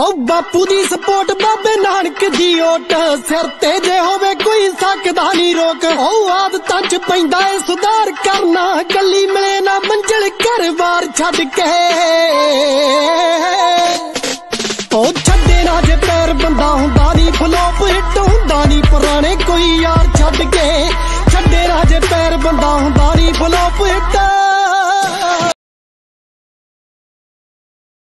ਓ ਬਾਪੂ ਦੀ ਸਪੋਰਟ ਬਾਬੇ ਨਾਨਕ ਦੀ ਓਟ। ਸਿਰ ਤੇ ਜੇ ਹੋਵੇ ਕੋਈ ਸਕਦਾ ਨਹੀਂ ਰੋਕ। ਉਹ ਆਦਤਾਂ ਚ ਪੈਂਦਾ ਏ ਸੁਧਾਰ ਕਰਨਾ। ਗੱਲੀ ਮਿਲੇ ਨਾ ਮੰਜ਼ਲ ਘਰ-ਬਾਰ ਛੱਡ ਕੇ। ਓ ਛੱਡੇ ਨਾ ਜੇ ਪੈਰ ਬੰਦਾ ਹੁੰਦਾ ਨਹੀਂ ਫਲੋਪ ਹਿੱਟ ਹੁੰਦਾ ਨਹੀਂ, ਪੁਰਾਣੇ ਕੋਈ ਯਾਰ ਛੱਡ ਕੇ। ਛੱਡੇ ਨਾ ਜੇ ਪੈਰ ਬੰਦਾ ਹੁੰਦਾ ਨਹੀਂ ਫਲੋਪ ਹਿੱਟ